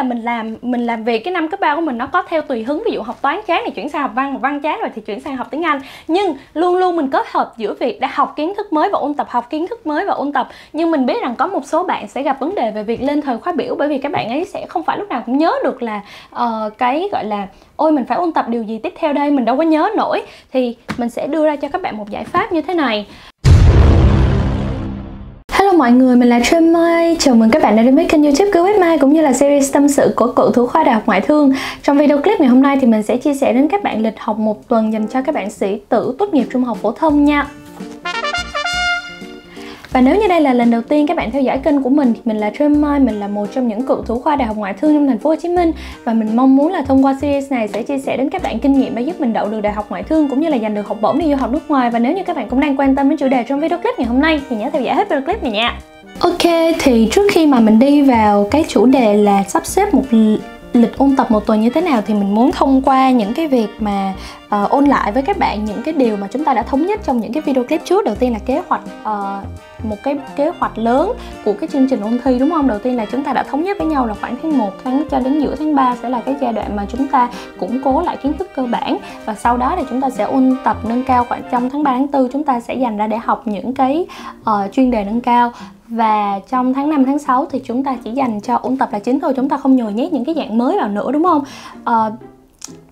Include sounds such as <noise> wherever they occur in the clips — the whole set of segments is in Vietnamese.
là mình làm mình làm việc cái năm cấp 3 của mình nó có theo tùy hứng. Ví dụ học toán chán thì chuyển sang học văn văn chán rồi thì chuyển sang học tiếng Anh. Nhưng luôn luôn mình kết hợp giữa việc đã học kiến thức mới và ôn tập học kiến thức mới và ôn tập. Nhưng mình biết rằng có một số bạn sẽ gặp vấn đề về việc lên thời khóa biểu bởi vì các bạn ấy sẽ không phải lúc nào cũng nhớ được là uh, cái gọi là ôi mình phải ôn tập điều gì tiếp theo đây? Mình đâu có nhớ nổi. Thì mình sẽ đưa ra cho các bạn một giải pháp như thế này mọi người, mình là Trâm Mai. Chào mừng các bạn đã đến với kênh youtube của Mai Cũng như là series tâm sự của cựu thủ khoa đại học ngoại thương. Trong video clip ngày hôm nay thì mình sẽ chia sẻ đến các bạn lịch học một tuần Dành cho các bạn sĩ tử tốt nghiệp trung học phổ thông nha và nếu như đây là lần đầu tiên các bạn theo dõi kênh của mình thì mình là Trâm Mai, mình là một trong những cựu thủ khoa Đại học Ngoại thương trong thành phố Hồ Chí Minh và mình mong muốn là thông qua series này sẽ chia sẻ đến các bạn kinh nghiệm để giúp mình đậu được Đại học Ngoại thương cũng như là giành được học bổng đi du học nước ngoài và nếu như các bạn cũng đang quan tâm đến chủ đề trong video clip ngày hôm nay thì nhớ theo dõi hết video clip này nha. Ok, thì trước khi mà mình đi vào cái chủ đề là sắp xếp một lịch ôn tập một tuần như thế nào thì mình muốn thông qua những cái việc mà uh, ôn lại với các bạn những cái điều mà chúng ta đã thống nhất trong những cái video clip trước. Đầu tiên là kế hoạch uh, một cái kế hoạch lớn của cái chương trình ôn thi đúng không? Đầu tiên là chúng ta đã thống nhất với nhau là khoảng tháng 1 tháng cho đến giữa tháng 3 sẽ là cái giai đoạn mà chúng ta củng cố lại kiến thức cơ bản. Và sau đó thì chúng ta sẽ ôn tập nâng cao khoảng trong tháng 3 tháng 4 chúng ta sẽ dành ra để học những cái uh, chuyên đề nâng cao và trong tháng 5 tháng 6 thì chúng ta chỉ dành cho ôn tập là chính thôi chúng ta không nhồi nhét những cái dạng mới vào nữa đúng không? À,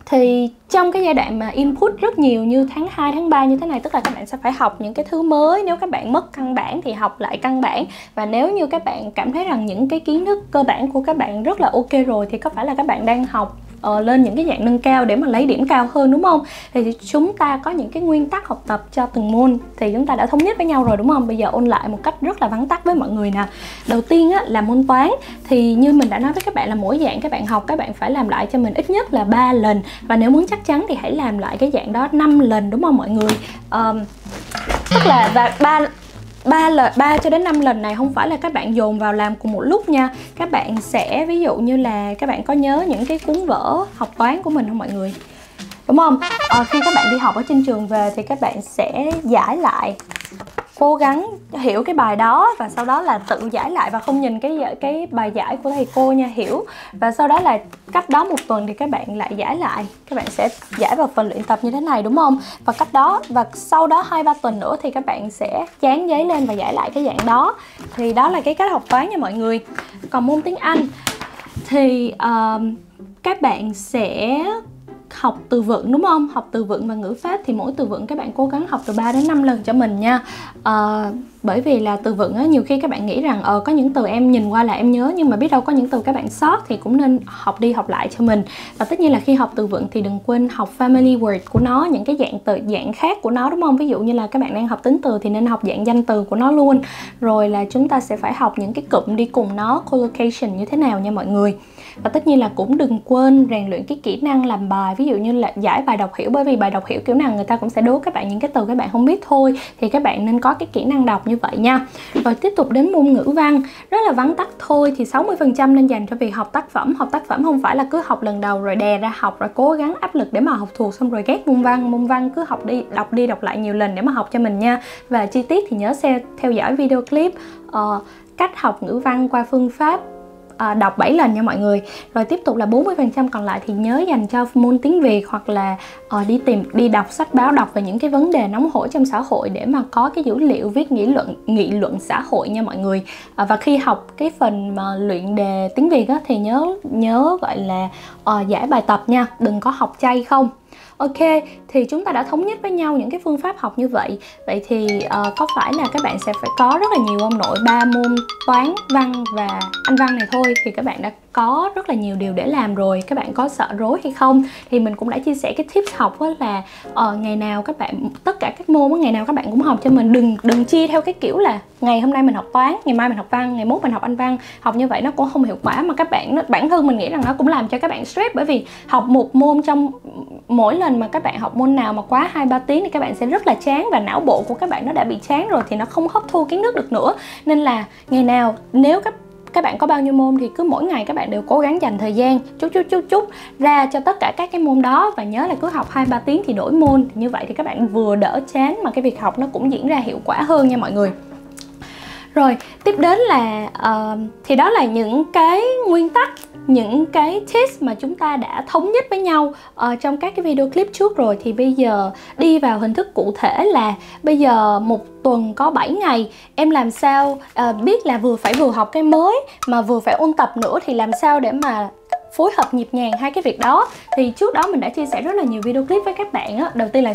thì trong cái giai đoạn mà input rất nhiều như tháng 2, tháng 3 như thế này tức là các bạn sẽ phải học những cái thứ mới. Nếu các bạn mất căn bản thì học lại căn bản. Và nếu như các bạn cảm thấy rằng những cái kiến thức cơ bản của các bạn rất là ok rồi thì có phải là các bạn đang học uh, lên những cái dạng nâng cao để mà lấy điểm cao hơn đúng không? Thì chúng ta có những cái nguyên tắc học tập cho từng môn thì chúng ta đã thống nhất với nhau rồi đúng không? Bây giờ ôn lại một cách rất là vắn tắt với mọi người nè. Đầu tiên á, là môn toán. Thì như mình đã nói với các bạn là mỗi dạng các bạn học các bạn phải làm lại cho mình ít nhất là 3 lần. Và nếu muốn chắc chắn thì hãy làm lại cái dạng đó 5 lần đúng không mọi người? Um, tức là và ba ba lần ba cho đến 5 lần này không phải là các bạn dồn vào làm cùng một lúc nha. Các bạn sẽ ví dụ như là các bạn có nhớ những cái cuốn vở học toán của mình không mọi người? Đúng không? À, khi các bạn đi học ở trên trường về thì các bạn sẽ giải lại cố gắng hiểu cái bài đó và sau đó là tự giải lại và không nhìn cái cái bài giải của thầy cô nha hiểu. Và sau đó là cách đó một tuần thì các bạn lại giải lại. Các bạn sẽ giải vào phần luyện tập như thế này đúng không? Và cách đó và sau đó hai ba tuần nữa thì các bạn sẽ dán giấy lên và giải lại cái dạng đó. Thì đó là cái cách học toán nha mọi người. Còn môn tiếng anh thì uh, các bạn sẽ học từ vựng đúng không? Học từ vựng và ngữ pháp thì mỗi từ vựng các bạn cố gắng học từ 3 đến 5 lần cho mình nha. À, bởi vì là từ vựng á nhiều khi các bạn nghĩ rằng ờ có những từ em nhìn qua là em nhớ nhưng mà biết đâu có những từ các bạn sót thì cũng nên học đi học lại cho mình. Và tất nhiên là khi học từ vựng thì đừng quên học family word của nó, những cái dạng từ dạng khác của nó đúng không? Ví dụ như là các bạn đang học tính từ thì nên học dạng danh từ của nó luôn. Rồi là chúng ta sẽ phải học những cái cụm đi cùng nó, collocation như thế nào nha mọi người và tất nhiên là cũng đừng quên rèn luyện cái kỹ năng làm bài. Ví dụ như là giải bài đọc hiểu bởi vì bài đọc hiểu kiểu nào người ta cũng sẽ đố các bạn những cái từ các bạn không biết thôi thì các bạn nên có cái kỹ năng đọc như vậy nha. Rồi tiếp tục đến môn ngữ văn. Rất là vắn tắt thôi thì 60% nên dành cho việc học tác phẩm. Học tác phẩm không phải là cứ học lần đầu rồi đè ra học rồi cố gắng áp lực để mà học thuộc xong rồi ghét môn văn. Môn văn cứ học đi đọc đi đọc lại nhiều lần để mà học cho mình nha. Và chi tiết thì nhớ xem theo dõi video clip uh, cách học ngữ văn qua phương pháp à, đọc 7 lần nha mọi người. Rồi tiếp tục là 40% còn lại thì nhớ dành cho môn tiếng Việt hoặc là à, đi tìm đi đọc sách báo đọc về những cái vấn đề nóng hổi trong xã hội để mà có cái dữ liệu viết nghị luận nghị luận xã hội nha mọi người. À, và khi học cái phần mà luyện đề tiếng Việt á, thì nhớ nhớ gọi là à, giải bài tập nha đừng có học chay không ok thì chúng ta đã thống nhất với nhau những cái phương pháp học như vậy. Vậy thì uh, có phải là các bạn sẽ phải có rất là nhiều ông nội ba môn toán văn và anh văn này thôi thì các bạn đã có rất là nhiều điều để làm rồi các bạn có sợ rối hay không? Thì mình cũng đã chia sẻ cái tips học đó là uh, ngày nào các bạn tất cả các môn ngày nào các bạn cũng học cho mình. Đừng đừng chia theo cái kiểu là ngày hôm nay mình học toán ngày mai mình học văn ngày mốt mình học anh văn. Học như vậy nó cũng không hiệu quả mà các bạn nó bản thân mình nghĩ rằng nó cũng làm cho các bạn stress bởi vì học một môn trong mỗi lần mà các bạn học môn nào mà quá hai ba tiếng thì các bạn sẽ rất là chán và não bộ của các bạn nó đã bị chán rồi thì nó không hấp thu kiến thức được nữa. Nên là ngày nào nếu các các bạn có bao nhiêu môn thì cứ mỗi ngày các bạn đều cố gắng dành thời gian chút chút chút chút ra cho tất cả các cái môn đó. Và nhớ là cứ học 2 3 tiếng thì đổi môn. Như vậy thì các bạn vừa đỡ chán mà cái việc học nó cũng diễn ra hiệu quả hơn nha mọi người rồi tiếp đến là uh, thì đó là những cái nguyên tắc những cái tips mà chúng ta đã thống nhất với nhau uh, trong các cái video clip trước rồi. Thì bây giờ đi vào hình thức cụ thể là bây giờ một tuần có 7 ngày em làm sao uh, biết là vừa phải vừa học cái mới mà vừa phải ôn tập nữa thì làm sao để mà phối hợp nhịp nhàng hai cái việc đó. Thì trước đó mình đã chia sẻ rất là nhiều video clip với các bạn á. Đầu tiên là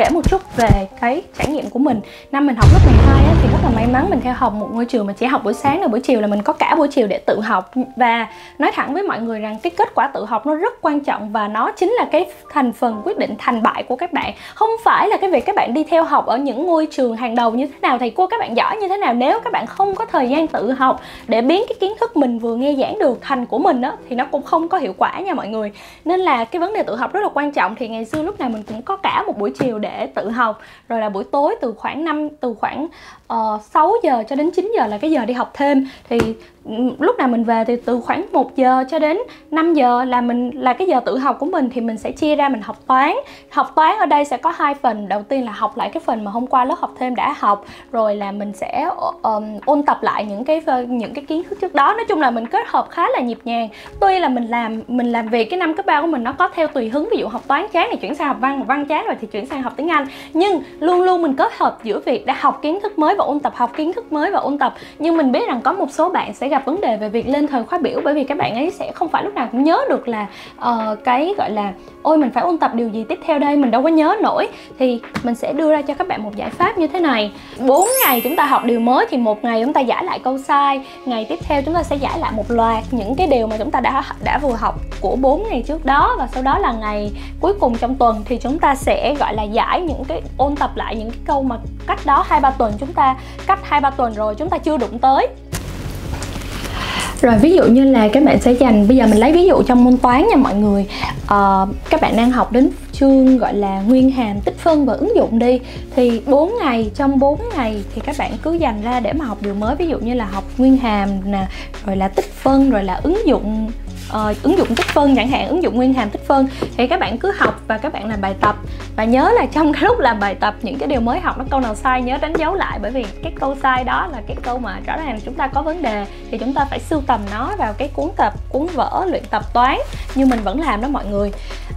kể một chút về cái trải nghiệm của mình. Năm mình học lớp 12 á, thì rất là may mắn mình theo học một ngôi trường mà chỉ học buổi sáng rồi buổi chiều là mình có cả buổi chiều để tự học. Và nói thẳng với mọi người rằng cái kết quả tự học nó rất quan trọng và nó chính là cái thành phần quyết định thành bại của các bạn. Không phải là cái việc các bạn đi theo học ở những ngôi trường hàng đầu như thế nào thầy cô các bạn giỏi như thế nào. Nếu các bạn không có thời gian tự học để biến cái kiến thức mình vừa nghe giảng được thành của mình á thì nó cũng không có hiệu quả nha mọi người. Nên là cái vấn đề tự học rất là quan trọng. Thì ngày xưa lúc nào mình cũng có cả một buổi chiều để để tự học. Rồi là buổi tối từ khoảng năm từ khoảng Ờ, uh, 6 giờ cho đến 9 giờ là cái giờ đi học thêm. Thì ừ, lúc nào mình về thì từ khoảng 1 giờ cho đến 5 giờ là mình là cái giờ tự học của mình thì mình sẽ chia ra mình học toán. Học toán ở đây sẽ có hai phần. Đầu tiên là học lại cái phần mà hôm qua lớp học thêm đã học rồi là mình sẽ um, ôn tập lại những cái những cái kiến thức trước đó. Nói chung là mình kết hợp khá là nhịp nhàng. Tuy là mình làm mình làm việc cái năm cấp ba của mình nó có theo tùy hứng ví dụ học toán chán thì chuyển sang học văn văn chán rồi thì chuyển sang học tiếng anh. Nhưng luôn luôn mình kết hợp giữa việc đã học kiến thức mới và ôn tập học kiến thức mới và ôn tập. Nhưng mình biết rằng có một số bạn sẽ gặp vấn đề về việc lên thời khóa biểu bởi vì các bạn ấy sẽ không phải lúc nào cũng nhớ được là uh, cái gọi là ôi mình phải ôn tập điều gì tiếp theo đây mình đâu có nhớ nổi. Thì mình sẽ đưa ra cho các bạn một giải pháp như thế này. 4 ngày chúng ta học điều mới thì một ngày chúng ta giải lại câu sai ngày tiếp theo chúng ta sẽ giải lại một loạt những cái điều mà chúng ta đã đã vừa học của 4 ngày trước đó. Và sau đó là ngày cuối cùng trong tuần thì chúng ta sẽ gọi là giải những cái ôn tập lại những cái câu mà cách đó hai ba tuần chúng ta cách hai ba tuần rồi chúng ta chưa đụng tới. Rồi ví dụ như là các bạn sẽ dành bây giờ mình lấy ví dụ trong môn toán nha mọi người. À, các bạn đang học đến chương gọi là nguyên hàm tích phân và ứng dụng đi. Thì 4 ngày trong 4 ngày thì các bạn cứ dành ra để mà học điều mới. Ví dụ như là học nguyên hàm nè rồi là tích phân rồi là ứng dụng uh, ứng dụng tích phân chẳng hạn ứng dụng nguyên hàm tích phân. Thì các bạn cứ học và các bạn làm bài tập. Và nhớ là trong cái lúc làm bài tập những cái điều mới học nó câu nào sai nhớ đánh dấu lại. Bởi vì cái câu sai đó là cái câu mà rõ ràng chúng ta có vấn đề. Thì chúng ta phải sưu tầm nó vào cái cuốn tập cuốn vở luyện tập toán. Như mình vẫn làm đó mọi người.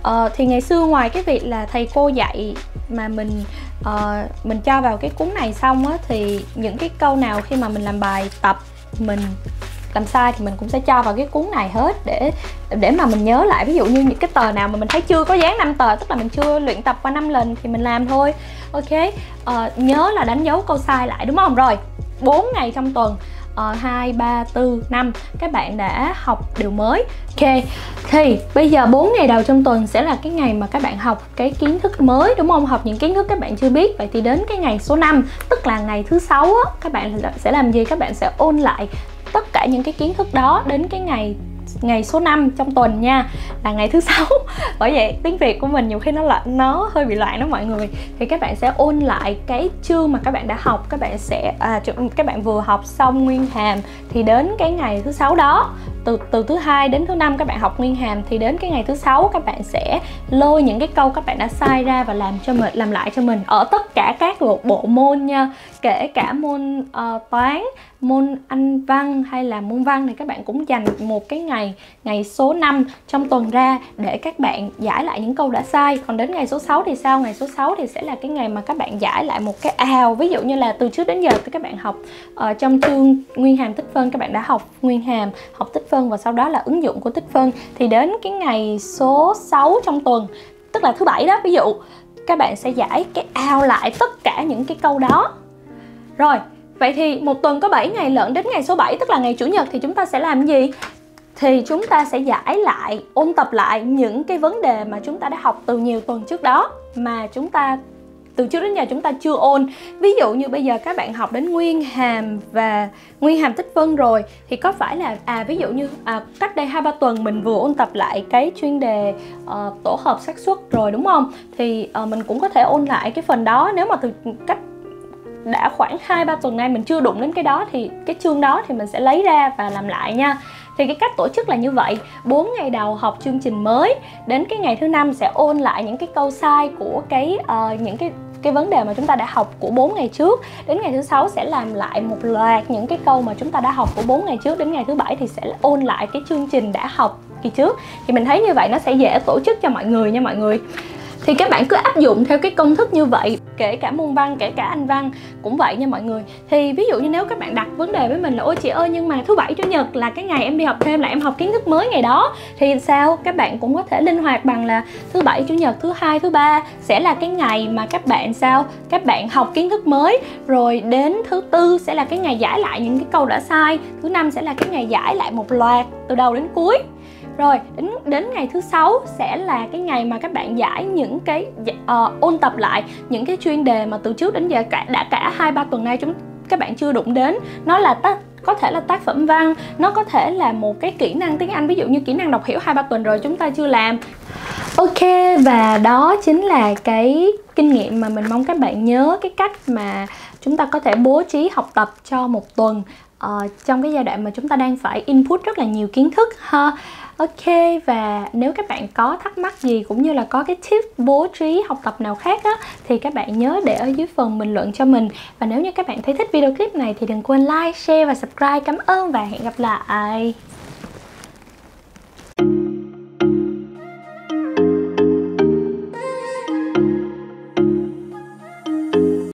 Uh, thì ngày xưa ngoài cái việc là thầy cô dạy mà mình uh, mình cho vào cái cuốn này xong á thì những cái câu nào khi mà mình làm bài tập mình làm sai thì mình cũng sẽ cho vào cái cuốn này hết để để mà mình nhớ lại. Ví dụ như những cái tờ nào mà mình thấy chưa có dán 5 tờ tức là mình chưa luyện tập qua 5 lần thì mình làm thôi. Ok? Uh, nhớ là đánh dấu câu sai lại đúng không? Rồi 4 ngày trong tuần. Uh, 2, 3, 4, 5 các bạn đã học điều mới. Ok, thì bây giờ 4 ngày đầu trong tuần sẽ là cái ngày mà các bạn học cái kiến thức mới đúng không? Học những kiến thức các bạn chưa biết. Vậy thì đến cái ngày số 5 tức là ngày thứ sáu các bạn sẽ làm gì? Các bạn sẽ ôn lại cả những cái kiến thức đó đến cái ngày ngày số 5 trong tuần nha là ngày thứ <laughs> sáu. Bởi vậy tiếng việt của mình nhiều khi nó là nó hơi bị loạn đó mọi người. Thì các bạn sẽ ôn lại cái chương mà các bạn đã học các bạn sẽ à, các bạn vừa học xong nguyên hàm thì đến cái ngày thứ sáu đó từ từ thứ hai đến thứ năm các bạn học nguyên hàm thì đến cái ngày thứ sáu các bạn sẽ lôi những cái câu các bạn đã sai ra và làm cho mình làm lại cho mình. Ở tất cả các bộ môn nha kể cả môn uh, toán môn anh văn hay là môn văn thì các bạn cũng dành một cái ngày ngày số 5 trong tuần ra để các bạn giải lại những câu đã sai. Còn đến ngày số 6 thì sao? Ngày số 6 thì sẽ là cái ngày mà các bạn giải lại một cái ào ví dụ như là từ trước đến giờ thì các bạn học uh, trong chương nguyên hàm tích phân các bạn đã học nguyên hàm học tích phân và sau đó là ứng dụng của tích phân. Thì đến cái ngày số 6 trong tuần, tức là thứ bảy đó, ví dụ, các bạn sẽ giải cái ao lại tất cả những cái câu đó. Rồi, vậy thì một tuần có 7 ngày lận, đến ngày số 7 tức là ngày chủ nhật, thì chúng ta sẽ làm gì? Thì chúng ta sẽ giải lại, ôn tập lại những cái vấn đề mà chúng ta đã học từ nhiều tuần trước đó, mà chúng ta từ trước đến giờ chúng ta chưa ôn. Ví dụ như bây giờ các bạn học đến nguyên hàm và nguyên hàm tích phân rồi thì có phải là à ví dụ như à, cách đây hai ba tuần mình vừa ôn tập lại cái chuyên đề uh, tổ hợp xác suất rồi đúng không? Thì uh, mình cũng có thể ôn lại cái phần đó. Nếu mà từ cách đã khoảng 2 3 tuần nay mình chưa đụng đến cái đó thì cái chương đó thì mình sẽ lấy ra và làm lại nha thì cái cách tổ chức là như vậy. 4 ngày đầu học chương trình mới đến cái ngày thứ năm sẽ ôn lại những cái câu sai của cái uh, những cái cái vấn đề mà chúng ta đã học của 4 ngày trước. Đến ngày thứ sáu sẽ làm lại một loạt những cái câu mà chúng ta đã học của 4 ngày trước. Đến ngày thứ bảy thì sẽ ôn lại cái chương trình đã học kỳ trước. Thì mình thấy như vậy nó sẽ dễ tổ chức cho mọi người nha mọi người thì các bạn cứ áp dụng theo cái công thức như vậy, kể cả môn văn, kể cả anh văn, cũng vậy nha mọi người. Thì ví dụ như nếu các bạn đặt vấn đề với mình là, ôi chị ơi, nhưng mà thứ bảy, chủ nhật là cái ngày em đi học thêm, là em học kiến thức mới ngày đó. Thì sao? Các bạn cũng có thể linh hoạt bằng là thứ bảy, chủ nhật, thứ hai, thứ ba sẽ là cái ngày mà các bạn sao? Các bạn học kiến thức mới, rồi đến thứ tư sẽ là cái ngày giải lại những cái câu đã sai, thứ năm sẽ là cái ngày giải lại một loạt từ đầu đến cuối rồi đến đến ngày thứ sáu sẽ là cái ngày mà các bạn giải những cái uh, ôn tập lại những cái chuyên đề mà từ trước đến giờ cả đã cả hai ba tuần nay chúng các bạn chưa đụng đến. Nó là tác có thể là tác phẩm văn nó có thể là một cái kỹ năng tiếng anh ví dụ như kỹ năng đọc hiểu hai ba tuần rồi chúng ta chưa làm. Ok và đó chính là cái kinh nghiệm mà mình mong các bạn nhớ cái cách mà chúng ta có thể bố trí học tập cho một tuần uh, trong cái giai đoạn mà chúng ta đang phải input rất là nhiều kiến thức ha. Ok và nếu các bạn có thắc mắc gì cũng như là có cái tip bố trí học tập nào khác á thì các bạn nhớ để ở dưới phần bình luận cho mình và nếu như các bạn thấy thích video clip này thì đừng quên like, share và subscribe. Cảm ơn và hẹn gặp lại.